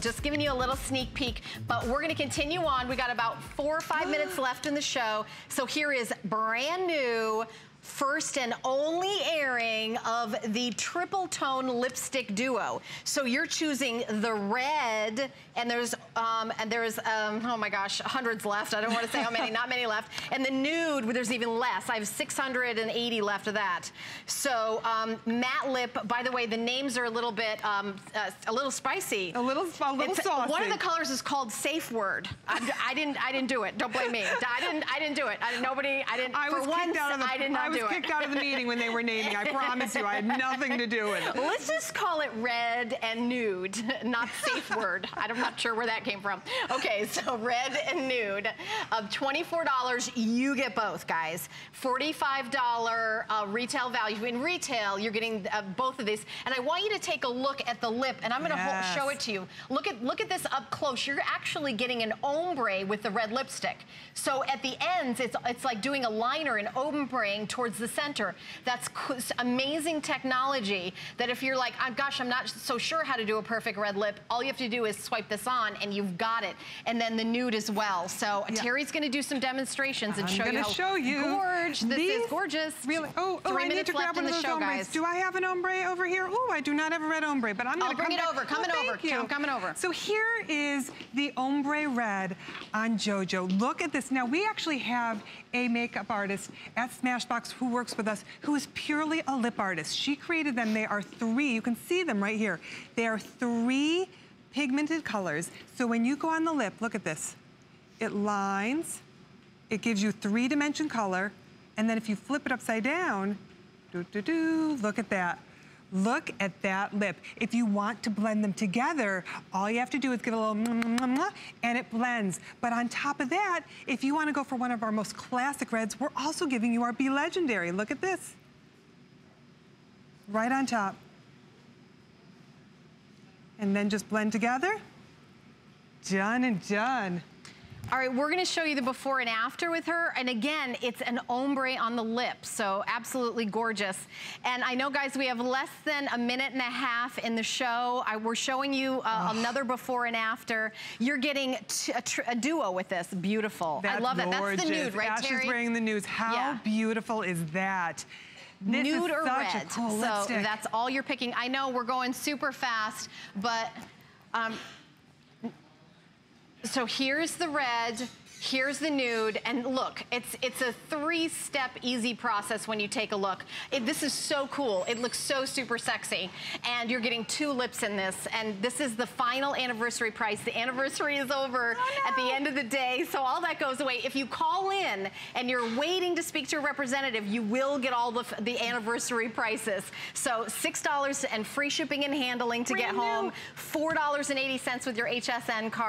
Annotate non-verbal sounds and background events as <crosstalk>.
just giving you a little sneak peek, but we're gonna continue on. We got about four or five minutes left in the show. So here is brand new first and only airing of the triple tone lipstick duo. So you're choosing the red, and there's um, and there's um, oh my gosh, hundreds left. I don't want to say how many, not many left. <laughs> And the nude, there's even less. I have 680 left of that. So um, matte lip. By the way, the names are a little bit um, uh, a little spicy. A little, a little it's, saucy. One of the colors is called Safe Word. I, I didn't, I didn't do it. Don't blame me. I didn't, I didn't do it. I, nobody, I didn't. I was kicked once, out of the, I did not was do kicked it. out of the meeting when they were naming. I promise you, I had nothing to do with it. Let's just call it red and nude, not safe <laughs> word. I'm not sure where that came from. Okay, so red and nude of $24. You get both, guys. $45 uh, retail value. In retail, you're getting uh, both of these. And I want you to take a look at the lip, and I'm going to Yes. show it to you. Look at look at this up close. You're actually getting an ombre with the red lipstick. So at the ends, it's it's like doing a liner and ombreing towards the center. That's amazing technology that if you're like, oh, gosh, I'm not so sure how to do a perfect red lip, all you have to do is swipe this on and you've got it. And then the nude as well. So uh, Yeah. Terry's going to do some demonstrations and I'm show you gonna how show you. gorge this These- is gorgeous. Really? Oh, oh Three I need to grab one of those show, ombres. guys. Do I have an ombre over here? Oh, I do not have a red ombre, but I'm gonna I'll bring come it back- over. Coming oh, over. you. I'm coming over. So here is the ombre red on JoJo. Look at this. Now, we actually have a makeup artist at Smashbox who works with us who is purely a lip artist. She created them. They are three. You can see them right here. They are three pigmented colors. So when you go on the lip, look at this. It lines, it gives you three-dimension color, and then if you flip it upside down, do do do, look at that. Look at that lip. If you want to blend them together, all you have to do is give a little and it blends. But on top of that, if you want to go for one of our most classic reds, we're also giving you our Be Legendary. Look at this. Right on top. And then just blend together. Done and done. All right, we're gonna show you the before and after with her. And again, it's an ombre on the lips, so absolutely gorgeous. And I know, guys, we have less than a minute and a half in the show. I, we're showing you uh, another before and after. You're getting t- a, tr- a duo with this. Beautiful. I That's love that. That's the nude, right, Ash Terry? is wearing the nude. How Yeah. beautiful is that? This nude is or such red. a cool so lipstick. that's all you're picking. I know we're going super fast, but um, so here's the red. Here's the nude, and look, it's it's a three-step easy process when you take a look. It, this is so cool. It looks so super sexy, and you're getting two lips in this, and this is the final anniversary price. The anniversary is over oh, at the end of the day, so all that goes away. If you call in and you're waiting to speak to a representative, you will get all the, the anniversary prices. So $6 and free shipping and handling to get Brand new. home, $4.80 with your HSN card.